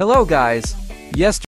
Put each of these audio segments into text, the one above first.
Hello guys. Yesterday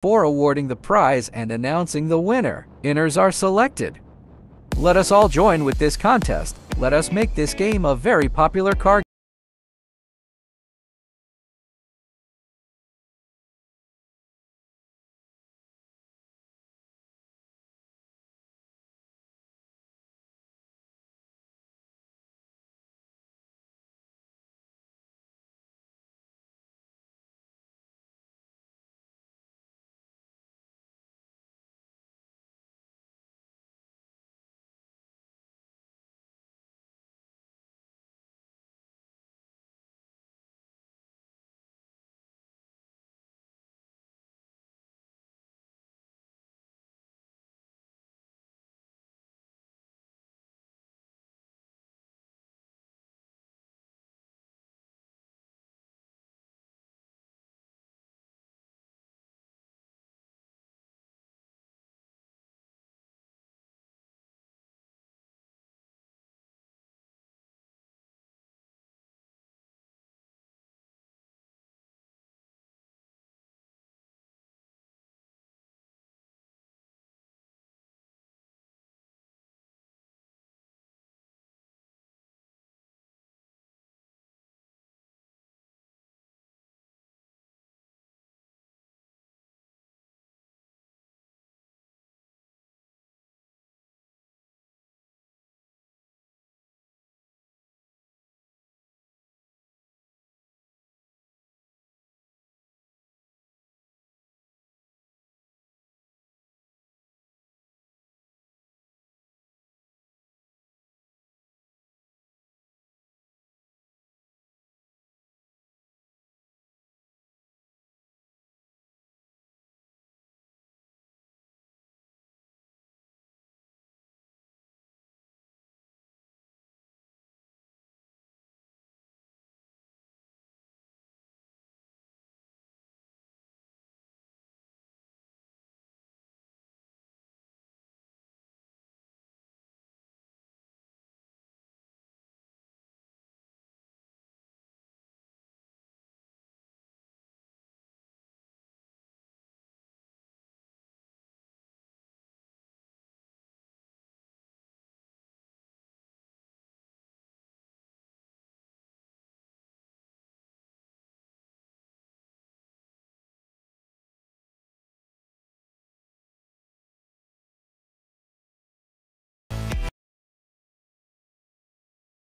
before awarding the prize and announcing the winner, inners are selected. Let us all join with this contest. Let us make this game a very popular card